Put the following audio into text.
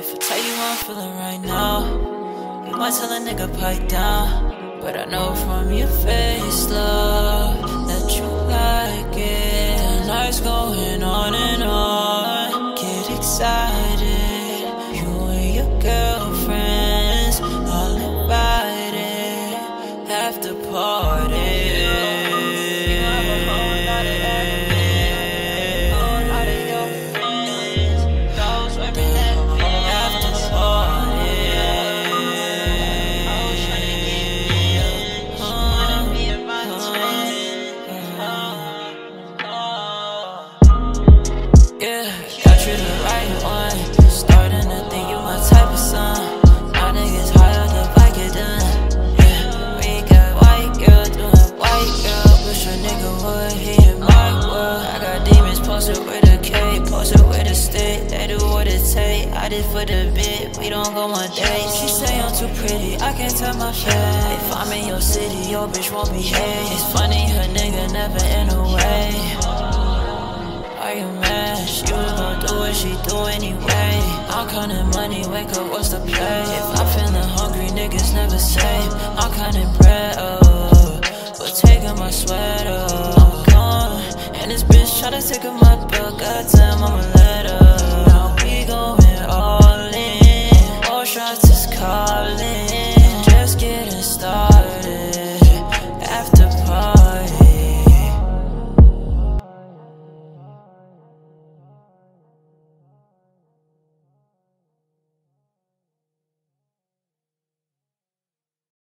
If I tell you I'm feeling right now, you might tell a nigga pipe down. But I know from your face, love, that you like it. The night's going on and on. Get excited. You and your girlfriends Yeah, got you the right one. Starting to think you my type of son. My niggas higher the Viking done. Yeah, we got white girl doing white girl. Wish a nigga would, he in my world. I got demons posted with a K, posted with a stick. They do what it take. I did for the bit, we don't go on dates. She say I'm too pretty, I can't tell my face. If I'm in your city, your bitch won't behave. It's funny, her nigga never in a way she do anyway. I'm counting money, wake up, what's the play? If I'm feeling hungry, niggas never say. I'm counting bread, oh But taking my sweater, I'm gone And this bitch tryna take up my bill Goddamn, I'ma let letter Now we going all